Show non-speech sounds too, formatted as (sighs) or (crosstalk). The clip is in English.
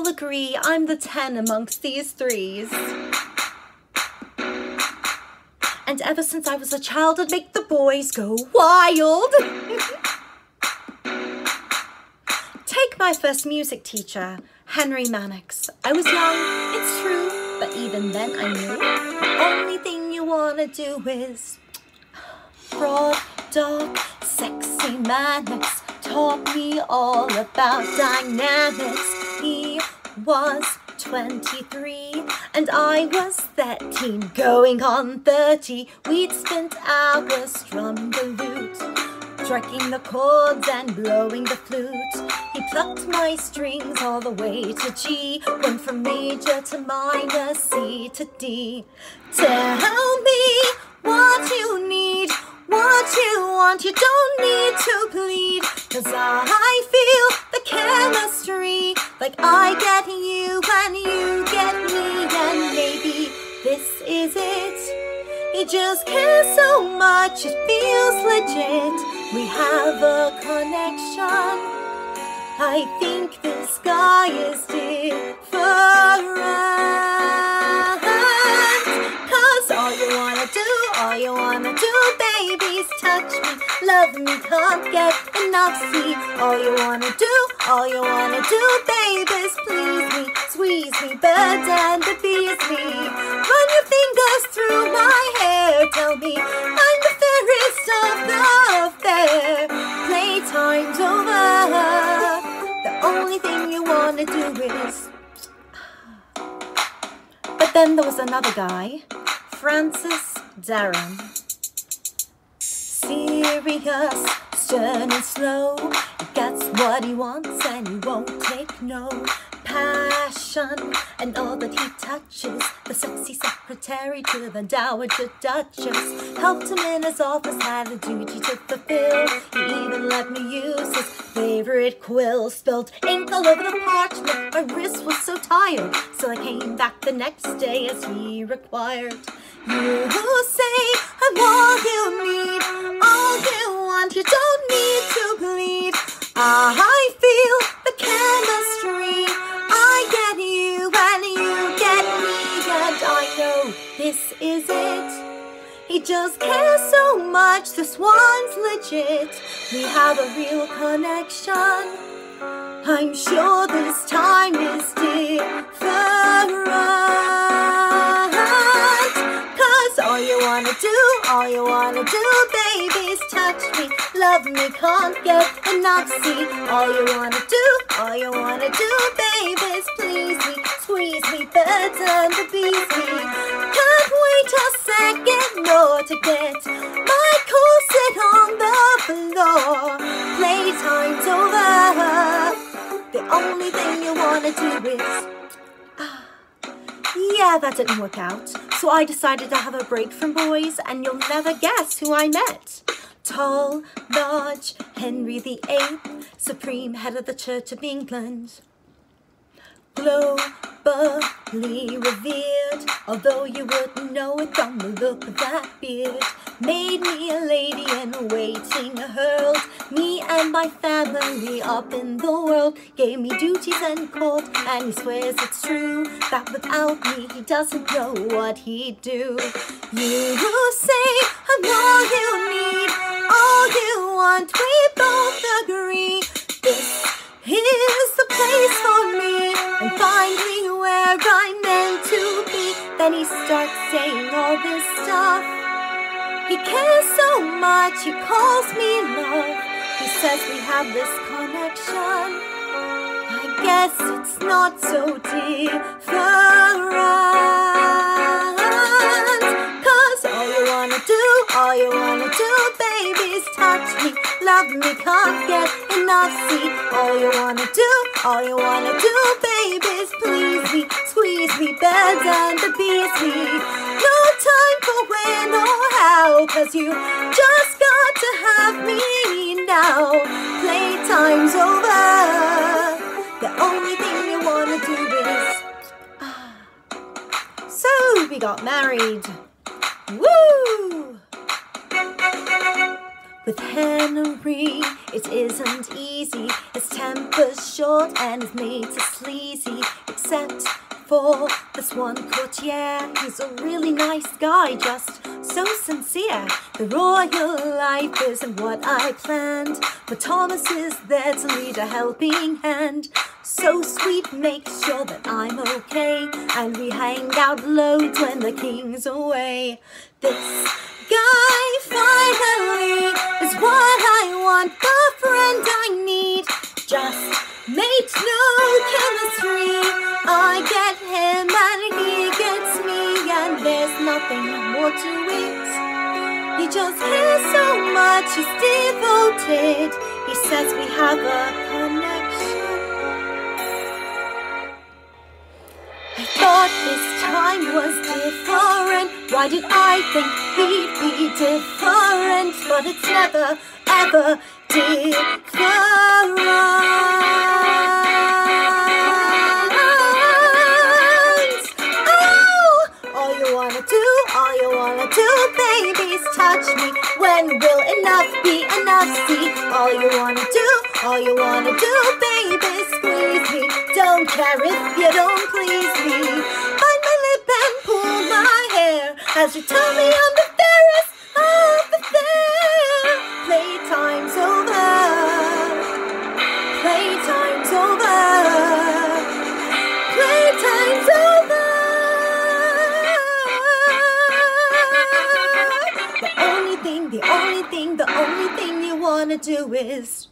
all agree I'm the ten amongst these threes. And ever since I was a child, I'd make the boys go wild. Take my first music teacher, Henry Manox. I was young, it's true, but even then I knew the only thing you wanna do is broad, dark, sexy Manox taught me all about dynamics. He was 23 and I was 13 going on 30 we'd spent hours strumming the lute striking the chords and blowing the flute. He plucked my strings all the way to G went from major to minor C to D. Tell me what you need what you want, you don't need to plead. Cause I feel like I get you and you get me, and maybe this is it. He just cares so much, it feels legit. We have a connection. I think this guy is different. Cause all you wanna do, all you wanna do, me, love me, can't get enough. See, all you wanna do, all you wanna do, babies, please me, squeeze me, birds and the bees me. Run your fingers through my hair, tell me I'm the fairest of the fair. Playtime's over. The only thing you wanna do is. (sighs) But then there was another guy, Francis Dereham. Serious, stern and slow. He gets what he wants and he won't take no. Passion and all that he touches. The sexy secretary to the dowager duchess. Helped him in his office, had a duty to fulfill. He even let me use his favorite quill. Spilled ink all over the parchment. My wrist was so tired, so I came back the next day as he required. You say I'm all you you. You don't need to believe. Ah, I feel the chemistry. I get you and you get me, and I know this is it. He just cares so much. This one's legit. We have a real connection. I'm sure this time is different. Cause all you wanna do, all you wanna do, baby, love me, can't get enough. See, all you wanna do, all you wanna do, baby, is please me, squeeze me, birds and the bees me. Can't wait a second more to get my corset on the floor. Playtime's over. The only thing you wanna do is. Ah, (sighs) Yeah, that didn't work out. So I decided to have a break from boys, and you'll never guess who I met. Tall, large, Henry VIII, supreme head of the Church of England. Globally revered, although you wouldn't know it from the look of that beard. Made me a lady in waiting, hurled me and my family up in the world. Gave me duties and court, and he swears it's true that without me he doesn't know what he'd do. You say I'm all you need, all you want. We both agree. This is the place for me, and find me where I'm meant to be. Then he starts saying all this stuff. He cares so much, he calls me love. He says we have this connection. I guess it's not so different. Cause all you wanna do, all you wanna do, touch me, love me, can't get enough. See, all you wanna do, all you wanna do, baby, is please me, squeeze me, birds and the bees me. No time for when or how, cause you just got to have me now. Playtime's over. The only thing you wanna do is. Ah. So we got married. Woo! With Henry. It isn't easy. His temper's short and his mates are sleazy, except for this one courtier. He's a really nice guy, just so sincere. The royal life isn't what I planned, but Thomas is there to lead a helping hand. So sweet, make sure that I'm okay, and we hang out loads when the king's away. This guy finally is what I want, the friend I need. Just makes no chemistry. I get him and he gets me, and there's nothing more to it. He just cares so much, he's devoted. He says we have a connection. I thought this time was different. Why did I think he'd be different? But it's never, ever different. Oh, all you wanna do, all you wanna do, babies, touch me. When will enough be enough? See, all you wanna do, all you wanna do, baby, squeeze me. Don't care if you don't please me. Bite my lip and pull my hair as you tell me I'm the thing, the only thing, the only thing you wanna do is